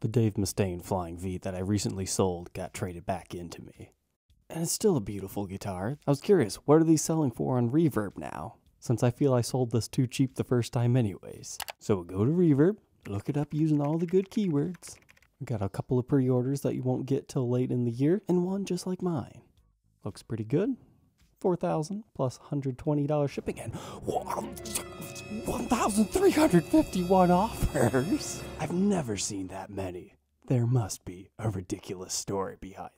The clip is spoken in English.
The Dave Mustaine Flying V that I recently sold got traded back into me. And it's still a beautiful guitar. I was curious, what are these selling for on Reverb now? Since I feel I sold this too cheap the first time anyways. So go to Reverb, look it up using all the good keywords. We got a couple of pre-orders that you won't get till late in the year, and one just like mine. Looks pretty good. 4000 plus $120 shipping and 1351 offers. I've never seen that many. There must be a ridiculous story behind